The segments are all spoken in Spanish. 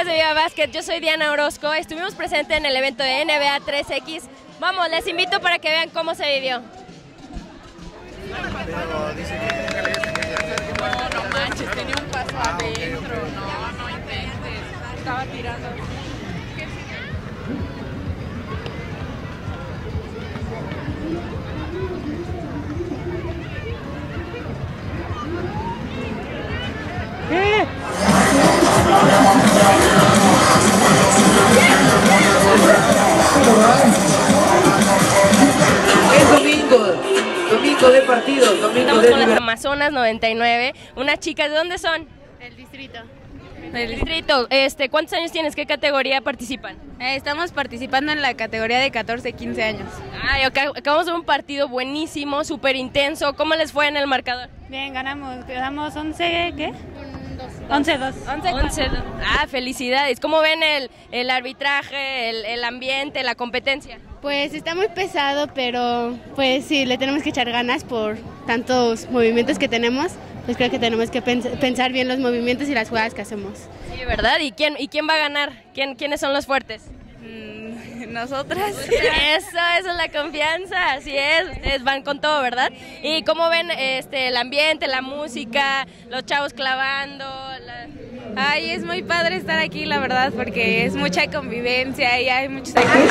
amigos de Viva Basket, yo soy Diana Orozco. Estuvimos presentes en el evento de NBA 3X. Vamos, les invito para que vean cómo se vivió. No, no manches, tenía un paso domingo de partidos, domingo Estamos de con las. Amazonas 99. Unas chicas, ¿de dónde son? El distrito. Del distrito. Este, ¿Cuántos años tienes? ¿Qué categoría participan? Eh, estamos participando en la categoría de 14, 15 años. Ay, ac- acabamos de un partido buenísimo, súper intenso. ¿Cómo les fue en el marcador? Bien, ganamos. Quedamos 11, ¿qué? 11, 2. 11. Ah, felicidades. ¿Cómo ven el, el arbitraje, el, el ambiente, la competencia? Pues está muy pesado, pero pues sí, le tenemos que echar ganas por tantos movimientos que tenemos. Pues creo que tenemos que pens- pensar bien los movimientos y las jugadas que hacemos. Sí, ¿verdad? ¿Y quién, y quién va a ganar? ¿Quién, ¿Quiénes son los fuertes? Nosotras. Eso, eso es la confianza, así es, ustedes van con todo, ¿verdad? ¿Y cómo ven este el ambiente, la música, los chavos clavando? la- Ay, es muy padre estar aquí, la verdad, porque es mucha convivencia y hay muchas actividades.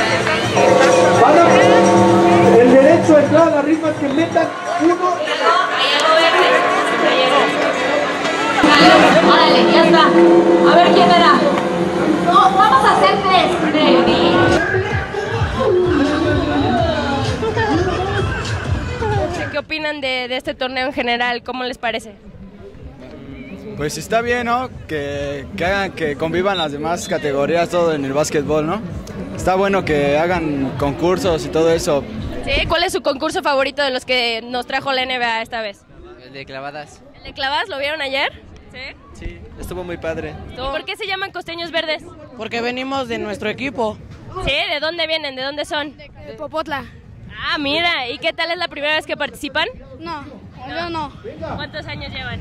El derecho las rimas que metan uno. ¿Qué opinan de, de este torneo en general? ¿Cómo les parece? Pues está bien, ¿no? Que, que hagan que convivan las demás categorías, todo en el básquetbol, ¿no? Está bueno que hagan concursos y todo eso. ¿Sí? ¿Cuál es su concurso favorito de los que nos trajo la NBA esta vez? El de clavadas. ¿El de clavas? ¿Lo vieron ayer? ¿Sí? Sí, estuvo muy padre. ¿Y por qué se llaman costeños verdes? Porque venimos de nuestro equipo. ¿Sí? ¿De dónde vienen? ¿De dónde son? De Popotla. Ah, mira, ¿y qué tal es la primera vez que participan? No, yo no. ¿Cuántos años llevan?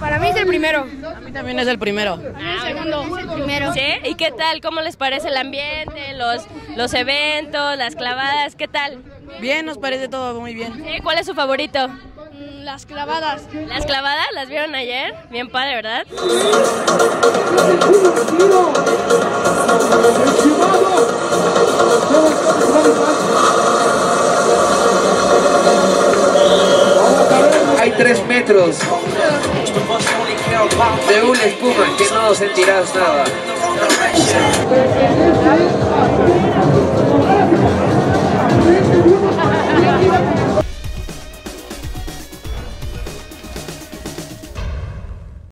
Para mí es el primero. A mí también es el primero. el segundo. Es el primero. ¿Sí? ¿Y qué tal? ¿Cómo les parece el ambiente, los, los eventos, las clavadas? ¿Qué tal? Bien, nos parece todo muy bien. ¿Sí? ¿Cuál es su favorito? Mm, Las clavadas. ¿Las clavadas? ¿Las vieron ayer? Bien padre, ¿verdad? Hay tres metros de una espuma que no sentirás nada.